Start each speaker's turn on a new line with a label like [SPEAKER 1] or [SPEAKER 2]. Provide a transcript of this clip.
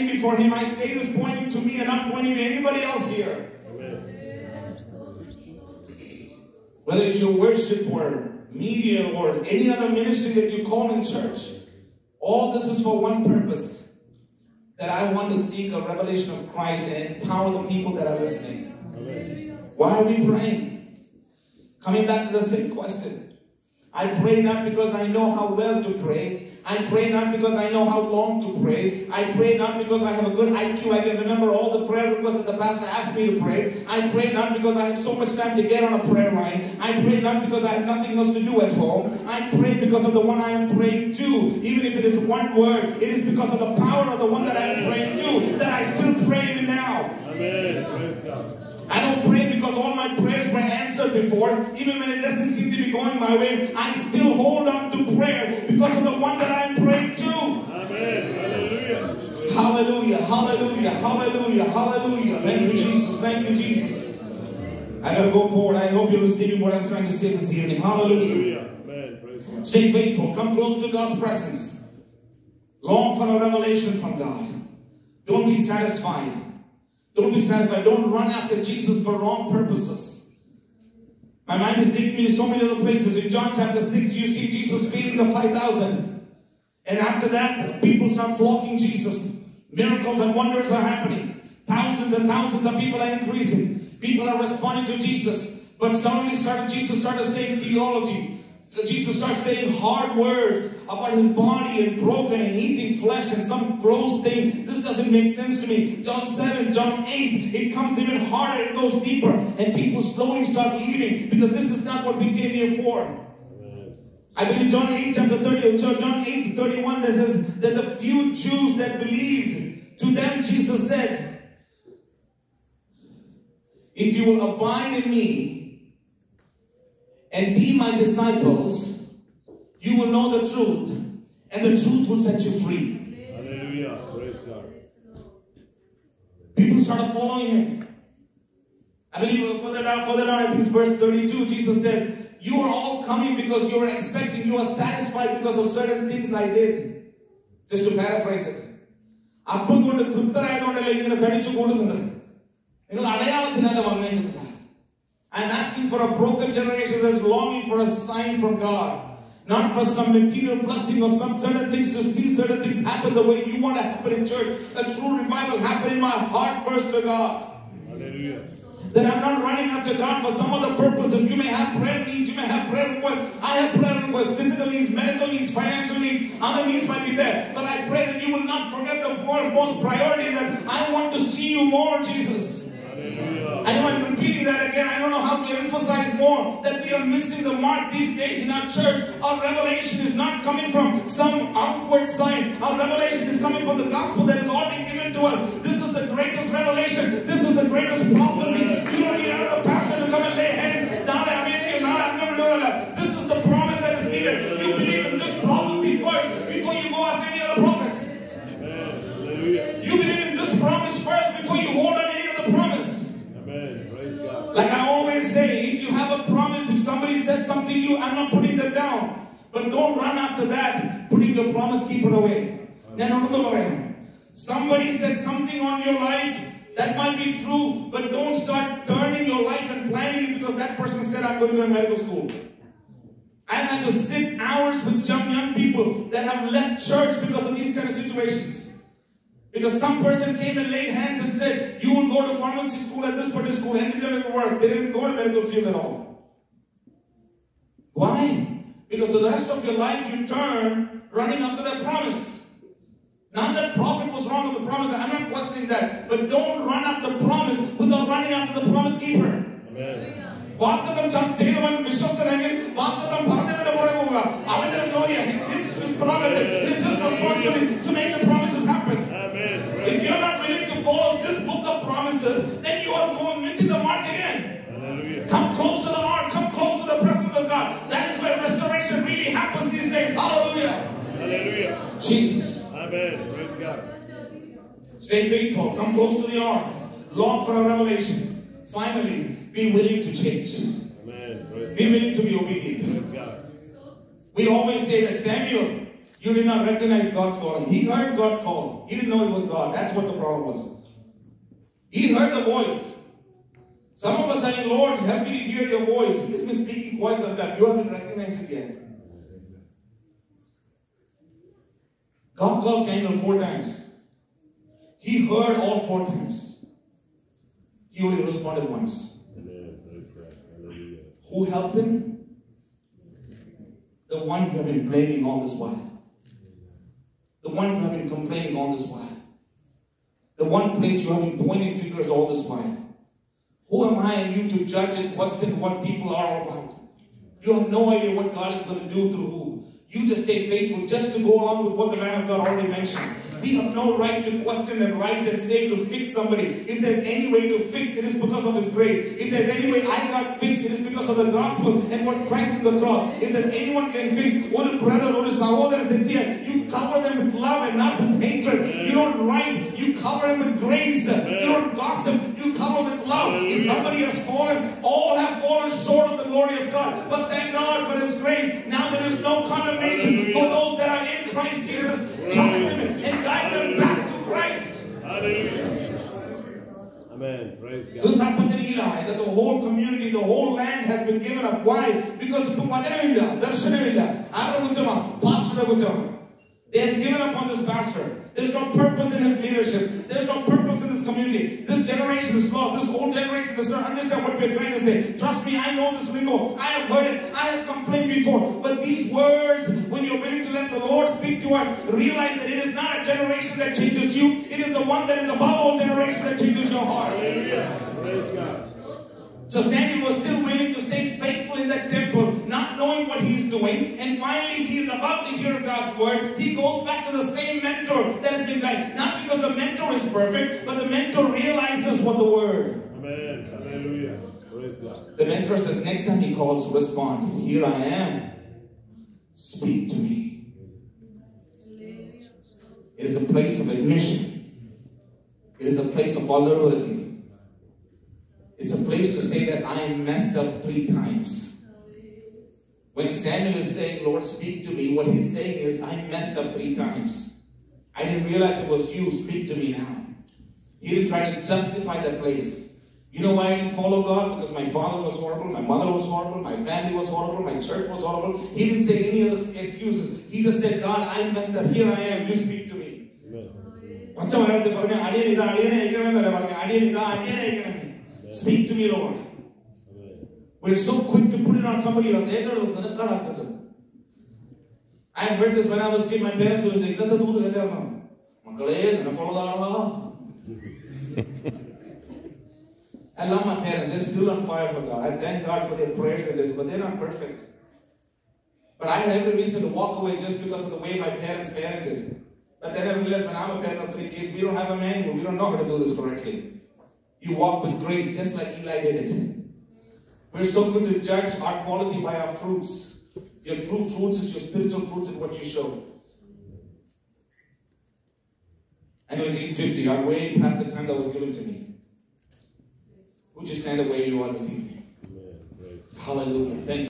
[SPEAKER 1] standing before Him, my state is pointing to me and not pointing to anybody else here. Whether it's your worship or media or any other ministry that you call in church, all this is for one purpose that I want to seek a revelation of Christ and empower the people that are listening. Why are we praying? Coming back to the same question. I pray not because I know how well to pray. I pray not because I know how long to pray. I pray not because I have a good IQ. I can remember all the prayer requests that the pastor asked me to pray. I pray not because I have so much time to get on a prayer line. I pray not because I have nothing else to do at home. I pray because of the one I am praying to. Even if it is one word, it is because of the power of the one that I am praying to that I still pray now.
[SPEAKER 2] Amen.
[SPEAKER 1] I don't pray because all my prayers were answered before. Even when it doesn't seem to be going my way, I still hold on to prayer because of the one that I'm praying to.
[SPEAKER 2] Amen. Hallelujah.
[SPEAKER 1] Hallelujah, hallelujah, hallelujah. Thank you, Jesus. Thank you, Jesus. I gotta go forward. I hope you're receiving what I'm trying to say this evening. Hallelujah. Stay faithful. Come close to God's presence. Long for a revelation from God. Don't be satisfied. Don't be satisfied. Don't run after Jesus for wrong purposes. My mind is taking me to so many other places. In John chapter 6, you see Jesus feeding the 5,000. And after that, people start flocking Jesus. Miracles and wonders are happening. Thousands and thousands of people are increasing. People are responding to Jesus. But suddenly started Jesus started saying theology. Jesus starts saying hard words about his body and broken and eating flesh and some gross thing. This doesn't make sense to me. John 7, John 8, it comes even harder, it goes deeper, and people slowly start leaving because this is not what we came here for. I believe John 8, chapter 30, John 8, 31, that says that the few Jews that believed, to them Jesus said, If you will abide in me and be my disciples, you will know the truth, and the truth will set you free.
[SPEAKER 2] Hallelujah. Praise God.
[SPEAKER 1] People started following him. I believe further down, further down, I think it's verse 32, Jesus says, You are all coming because you are expecting, you are satisfied because of certain things I did. Just to paraphrase it. അപ്പം കൊണ്ട് തൃപ്തരായതുകൊണ്ടല്ല ഇങ്ങനെ തടിച്ചു കൂടുന്നത് നിങ്ങൾ അടയാളത്തിനല്ല വന്നേക്കുന്നത് I'm asking for a broken generation that's longing for a sign from God. Not for some material blessing or some certain things to see certain things happen the way you want to happen in church. A true revival happen in my heart first to God.
[SPEAKER 2] Hallelujah.
[SPEAKER 1] That I'm not running after God for some other purposes. You may have prayer needs, you may have prayer requests. I have prayer requests, physical needs, medical needs, financial needs, other needs might be there. But I pray that you will not forget the foremost priority that I want to see you more, Jesus. I know I'm repeating that again. I don't know how to emphasize more that we are missing the mark these days in our church. Our revelation is not coming from some outward sign. Our revelation is coming from the gospel that is already given to us. This is the greatest revelation. This is the greatest prophecy. But don't run after that, putting your promise keeper away. Somebody said something on your life that might be true, but don't start turning your life and planning because that person said, I'm going to go to medical school. I've had to sit hours with young, young people that have left church because of these kind of situations. Because some person came and laid hands and said, you will go to pharmacy school at this particular school and it didn't work. They didn't go to medical field at all. Why? Because the rest of your life you turn running after that promise. Not that prophet was wrong with the promise. I'm not questioning that. But don't run after promise without running after the promise keeper.
[SPEAKER 2] Amen.
[SPEAKER 1] വാഗ്ദത്തം ച- ചെയ്തവൻ വിശ്വസ്തനെങ്കിൽ വാഗ്ദത്തം പറഞ്ഞതിന്റെ പുറകെ പോവുക അവന്റെ ജോലിയാണ് It's his his prerogative. It's his responsibility to make the promises happen.
[SPEAKER 2] Amen.
[SPEAKER 1] If you're not willing to follow this book of promises, these. Hallelujah.
[SPEAKER 2] Hallelujah.
[SPEAKER 1] Jesus.
[SPEAKER 2] Amen. Praise God.
[SPEAKER 1] Stay faithful. Come close to the ark. Long for a revelation. Finally, be willing to change.
[SPEAKER 2] Amen. Praise
[SPEAKER 1] Be willing to be obedient.
[SPEAKER 2] Praise God.
[SPEAKER 1] We always say that Samuel, You did not recognize God's call. He heard God's call. He didn't know it was God. That's what the problem was. He heard the voice. Some of us saying, Lord, help me to hear your voice. He's been speaking quite some time. You haven't recognized it yet. God called Samuel four times. He heard all four times. He only responded once. Who helped him? The one who had been blaming all this while. The one who had been complaining all this while. The one place you have been pointing fingers all this while. Who am I and you to judge and question what people are about? You have no idea what God is going to do through who. You just stay faithful just to go along with what the man of God already mentioned. We have no right to question and write and say to fix somebody. If there's any way to fix, it is because of His grace. If there's any way I got fixed, it is because of the gospel and what Christ on the cross. If there's anyone can fix, one brother or a sahodara tethiya, you cover them with love and not with hatred. You don't write, you cover them with grace. You don't gossip, you cover them with love. If somebody has fallen, all have fallen short of the glory of God. But
[SPEAKER 2] Amen. Praise God.
[SPEAKER 1] This happened in Eli, that the whole community, the whole land has been given up. Why? Because ವಚನವಿಲ್ಲ ದರ್ಶನವಿಲ್ಲ ಯಾರ ಉತ್ತಮ pastor ಉತ್ತಮ They have given up on this pastor. There's no purpose in his leadership. There's no purpose in this community. This generation is lost. This old generation does not understand what we're trying to say. Trust me, I know this lingo. I have heard it. I have complained before. But these words, when you're willing to let the Lord speak to us, realize that it is not a generation that changes you. It is the one that is above all generations that changes your heart. So Samuel was still willing to stay faithful in that temple, not knowing what he's doing. And finally, he is about to hear God's word. He goes back to the same mentor that has been guided. Not because the mentor is perfect, but the mentor realizes what the word.
[SPEAKER 2] Amen. Hallelujah.
[SPEAKER 1] The mentor says, next time he calls, respond. Here I am. Speak to me. It is a place of admission. It is a place of vulnerability. It's a place to say that I messed up three times. When Samuel is saying, Lord, speak to me, what he's saying is, I messed up three times. I didn't realize it was you. Speak to me now. He didn't try to justify that place. You know why I didn't follow God? Because my father was horrible, my mother was horrible, my family was horrible, my church was horrible. He didn't say any other excuses. He just said, God, I messed up. Here I am. You speak to me.
[SPEAKER 2] Amen.
[SPEAKER 1] പച്ച മലയാളത്തിൽ പറഞ്ഞ അടിയൻ ഇതാ അടിയനെ അയക്കണമെന്നല്ല പറഞ്ഞ അടിയൻ ഇതാ അടിയനെ അയക്കണമേ speak to me load
[SPEAKER 2] Amen.
[SPEAKER 1] We're so quick to put it on somebody else. ഏറ്റെടുത്ത് നിനക്കാടാക്കട്ടെ I have heard this when I was kid. My parents would say, ഇന്നത്തെ ദൂത് കേട്ടായിരുന്നു മക്കളെ നിനക്കുള്ളതാണോ I love my parents. They're still on fire for God. I thank God for their prayers and this, but they're not perfect. But I had every reason to walk away just because of the way my parents parented. But then I realized when I'm a parent of three kids, we don't have a manual. We don't know how to do this correctly. You walk with grace just like Eli did it. We're so good to judge our quality by our fruits. Your true fruits is your spiritual fruits and what you show. I know it's 8.50. I'm way past the time that was given to me. Would you stand up where you are this evening?
[SPEAKER 2] Amen.
[SPEAKER 1] Hallelujah. Thank you.